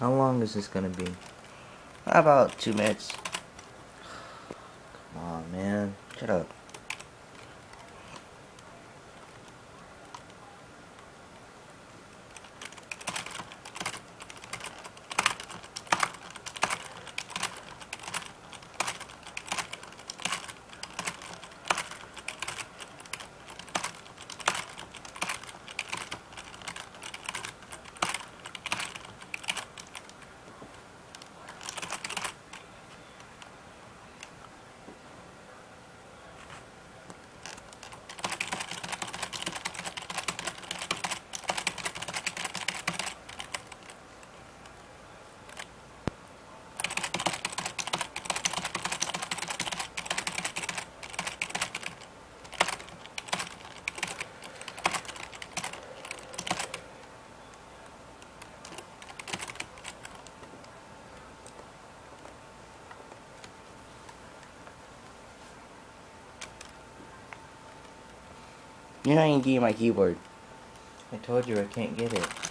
How long is this gonna be? About two minutes. Come on, man. Shut up. You're not even getting my keyboard. I told you I can't get it.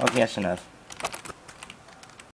Okay, that's enough.